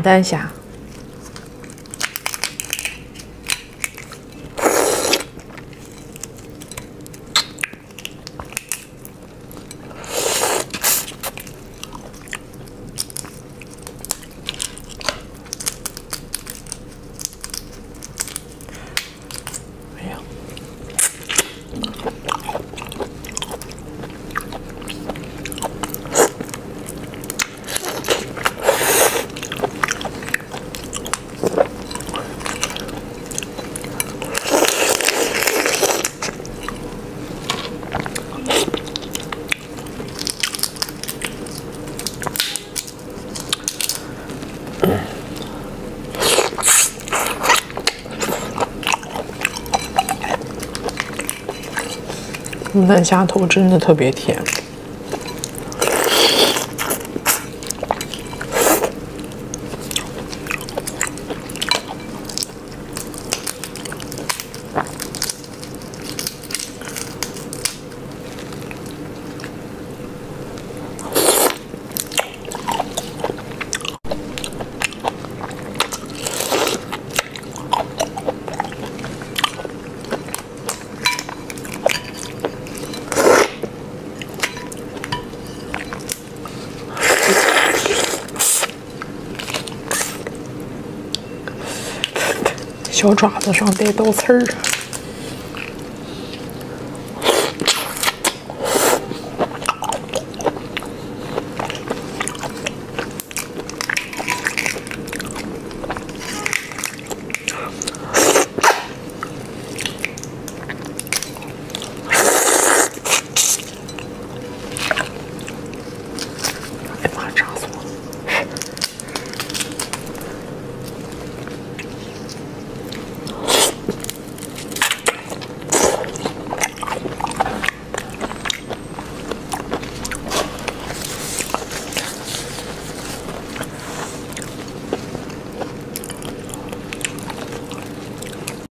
丹霞。牡丹虾头真的特别甜。小爪子上带倒刺儿。